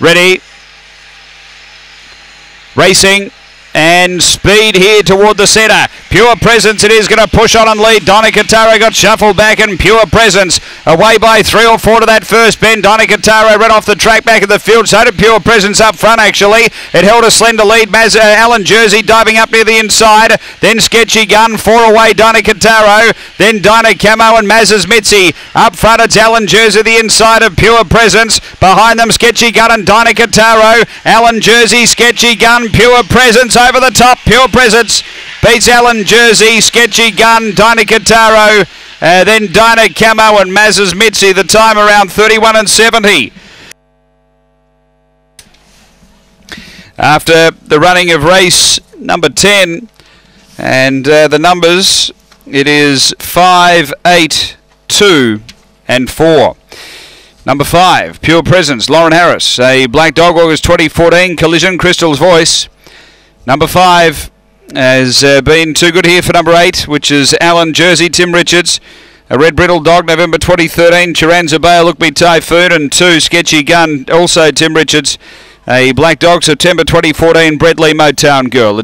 Ready. Racing. And speed here toward the centre. Pure Presence it is going to push on and lead. Donicataro got shuffled back and Pure Presence away by three or four to that first bend. Donicataro ran off the track back of the field. So did Pure Presence up front actually. It held a slender lead. Maz- uh, Alan Jersey diving up near the inside. Then Sketchy Gun. Four away Donicataro. Then Dinah Camo and Maz's Mitzi. Up front it's Alan Jersey the inside of Pure Presence. Behind them Sketchy Gun and Donicataro. Alan Jersey, Sketchy Gun, Pure Presence over the top. Pure Presence beats Alan Jersey, Sketchy Gun, Donicataro. Uh, then Dinah Camo and Maz's Mitzi. The time around 31 and 70. After the running of race number 10 and uh, the numbers, it is 5, 8, 2 and 4. Number 5, Pure Presence, Lauren Harris. A Black Dog August 2014 Collision, Crystal's Voice. Number 5 has uh, been too good here for number 8, which is Alan Jersey, Tim Richards. A Red Brindle Dog, November 2013. Chiranza Bay, Look Me Typhoon. And 2, Sketchy Gun, also Tim Richards. A Black Dog, September 2014, Bredley Motown Girl.